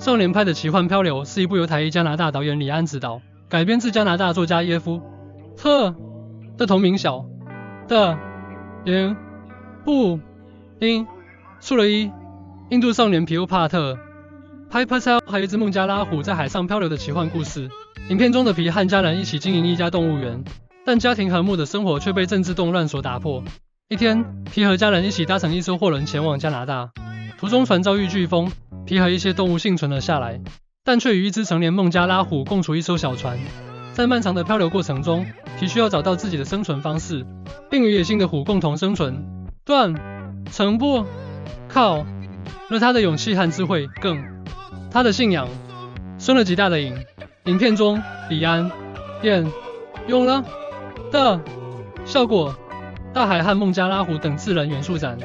少年派的奇幻漂流是一部由台裔加拿大导演李安执导，改编自加拿大作家耶夫特的同名小的原不因出了一印度少年皮欧帕特 Piper Tale 还有一只孟加拉虎在海上漂流的奇幻故事。影片中的皮和家人一起经营一家动物园，但家庭和睦的生活却被政治动乱所打破。一天，皮和家人一起搭乘一艘货轮前往加拿大，途中船遭遇飓风。皮和一些动物幸存了下来，但却与一只成年孟加拉虎共处一艘小船。在漫长的漂流过程中，皮需要找到自己的生存方式，并与野性的虎共同生存。断成不靠了他的勇气和智慧，更他的信仰生了极大的影。影片中，李安演用了的效果，大海和孟加拉虎等自然元素展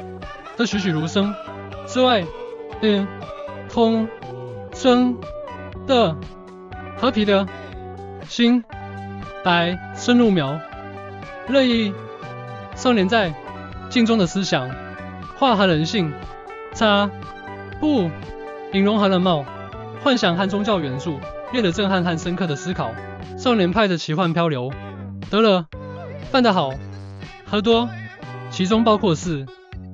的栩栩如生之外，嗯。空生的和皮的心白深入描乐意少年在镜中的思想化和人性差不引融合了貌幻想和宗教元素越的震撼和深刻的思考少年派的奇幻漂流得了办得好喝多其中包括四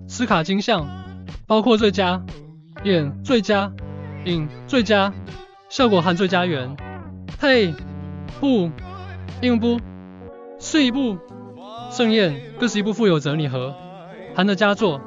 斯卡金像包括最佳。演最佳影最佳效果和最佳原配不硬不是一部盛宴，更是一部富有哲理和含的佳作。